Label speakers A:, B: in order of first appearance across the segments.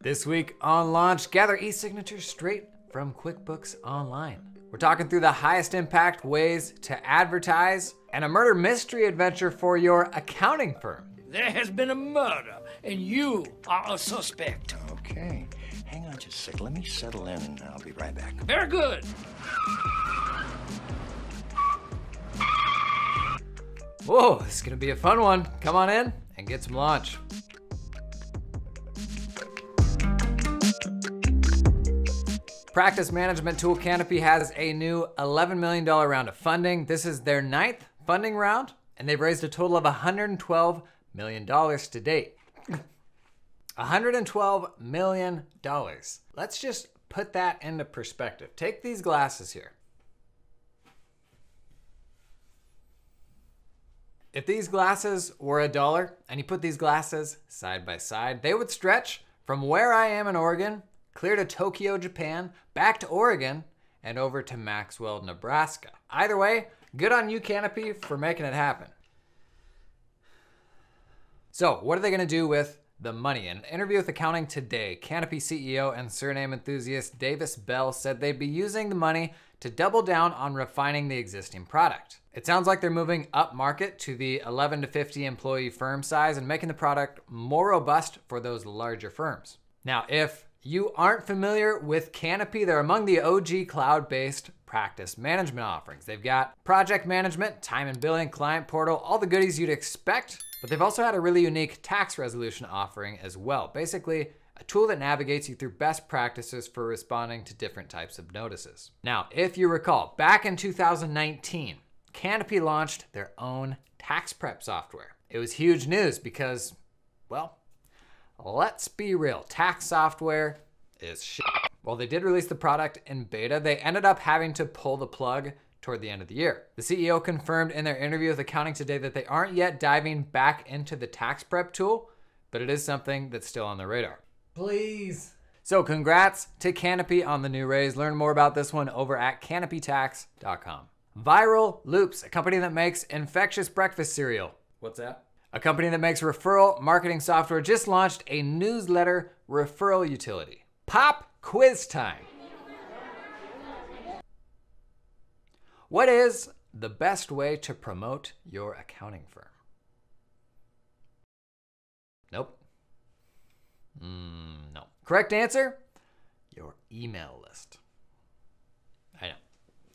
A: This week on Launch, gather e-signatures straight from QuickBooks Online. We're talking through the highest impact ways to advertise and a murder mystery adventure for your accounting firm.
B: There has been a murder, and you are a suspect.
C: Okay, hang on just a sec. Let me settle in, and I'll be right back.
B: Very good.
A: Whoa, this is gonna be a fun one. Come on in and get some launch. Practice management tool Canopy has a new $11 million round of funding. This is their ninth funding round, and they've raised a total of $112 million to date. $112 million. Let's just put that into perspective. Take these glasses here. If these glasses were a dollar and you put these glasses side by side, they would stretch from where I am in Oregon, clear to Tokyo, Japan, back to Oregon, and over to Maxwell, Nebraska. Either way, good on you, Canopy, for making it happen. So, what are they going to do with the money? In an interview with Accounting Today, Canopy CEO and surname enthusiast Davis Bell said they'd be using the money to double down on refining the existing product. It sounds like they're moving up market to the 11 to 50 employee firm size and making the product more robust for those larger firms. Now, if you aren't familiar with Canopy, they're among the OG cloud based practice management offerings. They've got project management, time and billing, client portal, all the goodies you'd expect, but they've also had a really unique tax resolution offering as well. Basically, a tool that navigates you through best practices for responding to different types of notices. Now, if you recall, back in 2019, Canopy launched their own tax prep software. It was huge news because, well, let's be real, tax software is shit. While they did release the product in beta, they ended up having to pull the plug toward the end of the year. The CEO confirmed in their interview with Accounting Today that they aren't yet diving back into the tax prep tool, but it is something that's still on their radar. Please. So congrats to Canopy on the new raise. Learn more about this one over at canopytax.com. Viral Loops, a company that makes infectious breakfast cereal. What's that? A company that makes referral marketing software just launched a newsletter referral utility. Pop quiz time. What is the best way to promote your accounting firm? Nope. Mm, no. Correct answer? Your email list.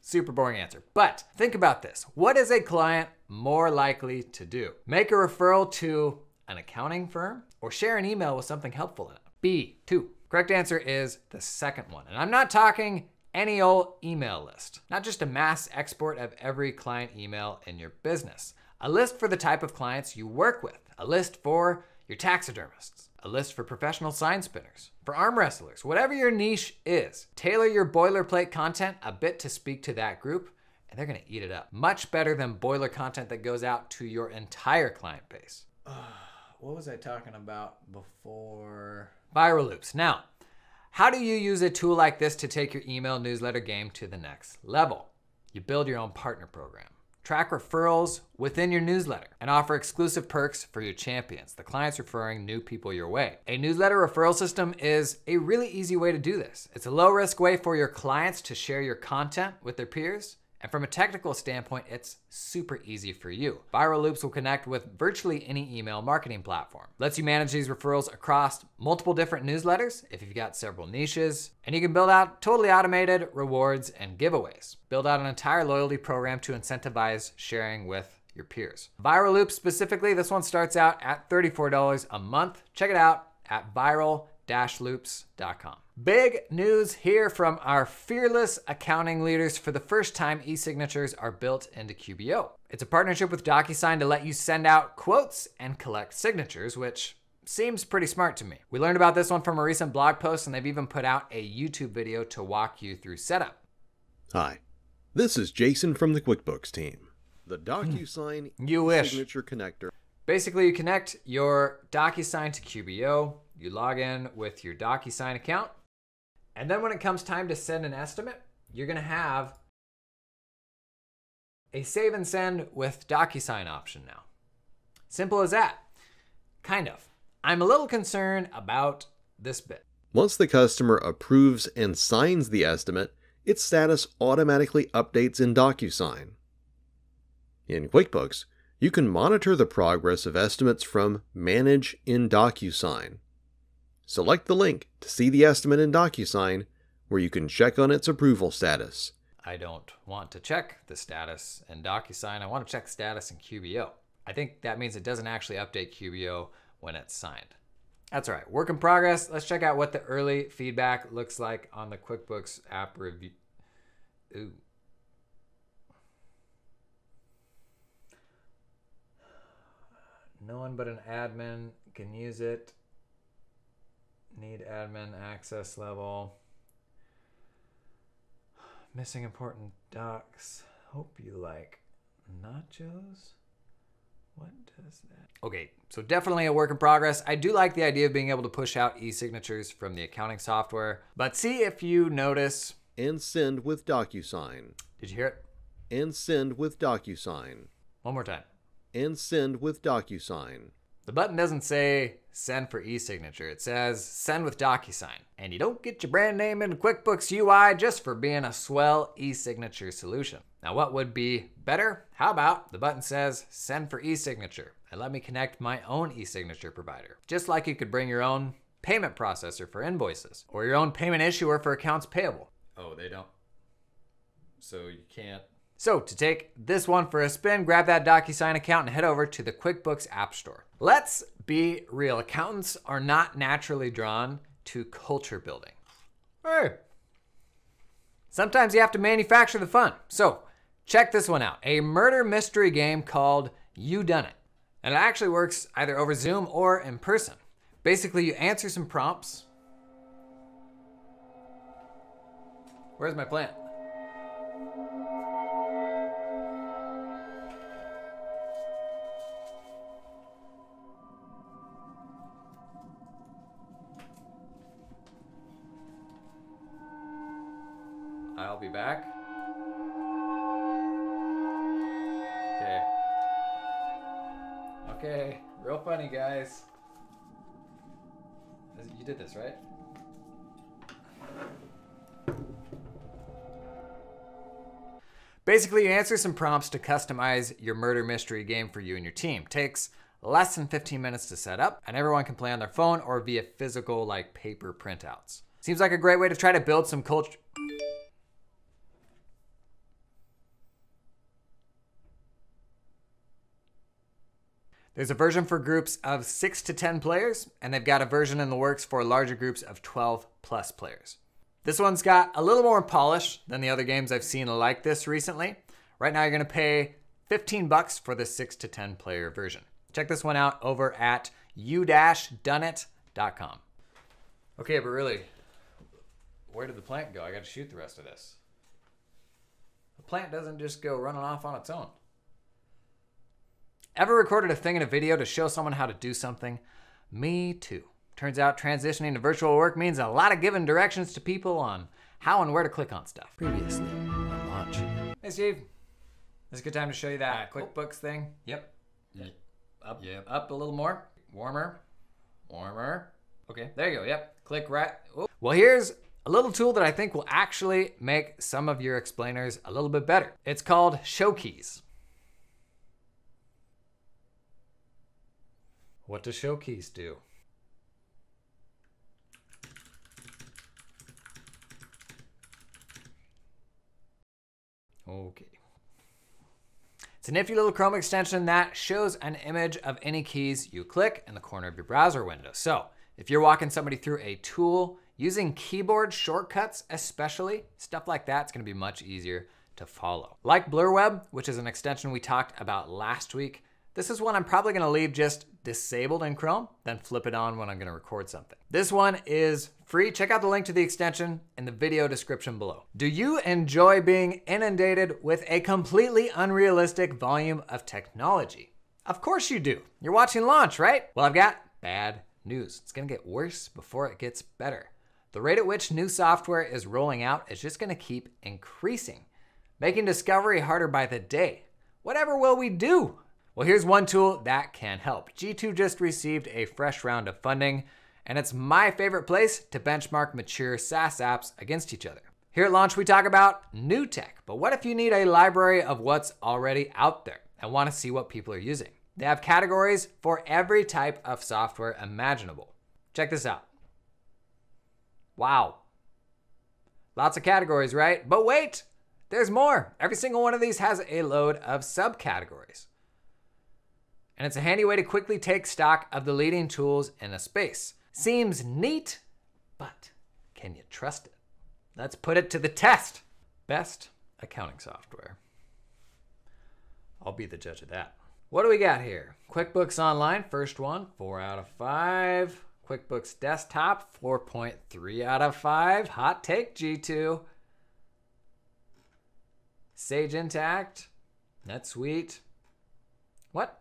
A: Super boring answer. But think about this. What is a client more likely to do? Make a referral to an accounting firm or share an email with something helpful in it? B, two. Correct answer is the second one. And I'm not talking any old email list, not just a mass export of every client email in your business. A list for the type of clients you work with, a list for your taxidermists, a list for professional sign spinners, for arm wrestlers, whatever your niche is. Tailor your boilerplate content a bit to speak to that group, and they're gonna eat it up. Much better than boiler content that goes out to your entire client base. what was I talking about before? Viral loops. Now, how do you use a tool like this to take your email newsletter game to the next level? You build your own partner program. Track referrals within your newsletter and offer exclusive perks for your champions, the clients referring new people your way. A newsletter referral system is a really easy way to do this. It's a low risk way for your clients to share your content with their peers. And from a technical standpoint, it's super easy for you. Viral Loops will connect with virtually any email marketing platform. Lets you manage these referrals across multiple different newsletters if you've got several niches, and you can build out totally automated rewards and giveaways. Build out an entire loyalty program to incentivize sharing with your peers. Viral Loops specifically, this one starts out at $34 a month. Check it out at viral-loops.com. Big news here from our fearless accounting leaders. For the first time, e-signatures are built into QBO. It's a partnership with DocuSign to let you send out quotes and collect signatures, which seems pretty smart to me. We learned about this one from a recent blog post, and they've even put out a YouTube video to walk you through setup.
D: Hi, this is Jason from the QuickBooks team. The hmm. DocuSign
A: You wish.
D: signature connector
A: Basically, you connect your DocuSign to QBO, you log in with your DocuSign account, and then when it comes time to send an estimate, you're gonna have a save and send with DocuSign option now. Simple as that. Kind of. I'm a little concerned about this bit.
D: Once the customer approves and signs the estimate, its status automatically updates in DocuSign. In QuickBooks, you can monitor the progress of estimates from Manage in DocuSign. Select the link to see the estimate in DocuSign, where you can check on its approval status.
A: I don't want to check the status in DocuSign. I want to check status in QBO. I think that means it doesn't actually update QBO when it's signed. That's all right. Work in progress. Let's check out what the early feedback looks like on the QuickBooks app review. Ooh. No one but an admin can use it. Need admin access level. Missing important docs. Hope you like nachos. What does that? Okay, so definitely a work in progress. I do like the idea of being able to push out e-signatures from the accounting software, but see if you notice.
D: And send with DocuSign.
A: Did you hear it?
D: And send with DocuSign.
A: One more time.
D: And send with DocuSign.
A: The button doesn't say send for e-signature. It says send with DocuSign. And you don't get your brand name in QuickBooks UI just for being a swell e-signature solution. Now what would be better? How about the button says send for e-signature and let me connect my own e-signature provider. Just like you could bring your own payment processor for invoices or your own payment issuer for accounts payable. Oh, they don't. So you can't so to take this one for a spin, grab that DocuSign account and head over to the QuickBooks App Store. Let's be real. Accountants are not naturally drawn to culture building. Hey. Sometimes you have to manufacture the fun. So check this one out. A murder mystery game called You Dunnit. And it actually works either over Zoom or in person. Basically, you answer some prompts. Where's my plant? Okay, real funny, guys. You did this, right? Basically, you answer some prompts to customize your murder mystery game for you and your team. Takes less than 15 minutes to set up, and everyone can play on their phone or via physical, like paper printouts. Seems like a great way to try to build some culture. There's a version for groups of 6 to 10 players, and they've got a version in the works for larger groups of 12 plus players. This one's got a little more polish than the other games I've seen like this recently. Right now you're going to pay 15 bucks for the 6 to 10 player version. Check this one out over at u-doneit.com. Okay, but really, where did the plant go? I got to shoot the rest of this. The plant doesn't just go running off on its own. Ever recorded a thing in a video to show someone how to do something? Me too. Turns out transitioning to virtual work means a lot of giving directions to people on how and where to click on stuff. Previously on launch. Hey Steve, this is a good time to show you that QuickBooks thing. Yep. Up, yep. up a little more. Warmer, warmer. Okay, there you go. Yep. Click right. Well, here's a little tool that I think will actually make some of your explainers a little bit better. It's called Showkeys. What does Showkeys do? Okay. It's a nifty little Chrome extension that shows an image of any keys you click in the corner of your browser window. So if you're walking somebody through a tool, using keyboard shortcuts especially, stuff like that, it's gonna be much easier to follow. Like BlurWeb, which is an extension we talked about last week, this is one I'm probably gonna leave just disabled in Chrome, then flip it on when I'm gonna record something. This one is free. Check out the link to the extension in the video description below. Do you enjoy being inundated with a completely unrealistic volume of technology? Of course you do. You're watching launch, right? Well, I've got bad news. It's gonna get worse before it gets better. The rate at which new software is rolling out is just gonna keep increasing, making discovery harder by the day. Whatever will we do? Well, here's one tool that can help. G2 just received a fresh round of funding, and it's my favorite place to benchmark mature SaaS apps against each other. Here at Launch, we talk about new tech, but what if you need a library of what's already out there and want to see what people are using? They have categories for every type of software imaginable. Check this out. Wow. Lots of categories, right? But wait, there's more. Every single one of these has a load of subcategories. And it's a handy way to quickly take stock of the leading tools in a space. Seems neat, but can you trust it? Let's put it to the test. Best accounting software. I'll be the judge of that. What do we got here? QuickBooks Online, first one, four out of five. QuickBooks Desktop, 4.3 out of 5. Hot take, G2. Sage Intacct, NetSuite. What?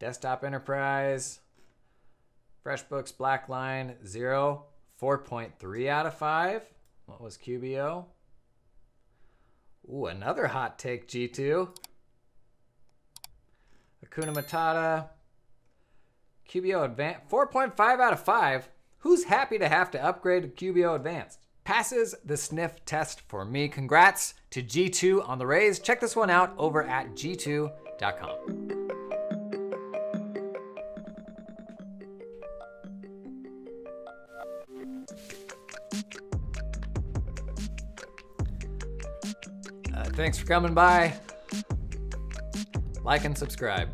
A: Desktop Enterprise, FreshBooks Blackline, 0. 4.3 out of 5. What was QBO? Ooh, another hot take, G2. Hakuna Matata. QBO Advanced. 4.5 out of 5. Who's happy to have to upgrade to QBO Advanced? Passes the sniff test for me. Congrats to G2 on the raise. Check this one out over at g2.com. Uh, thanks for coming by. Like and subscribe.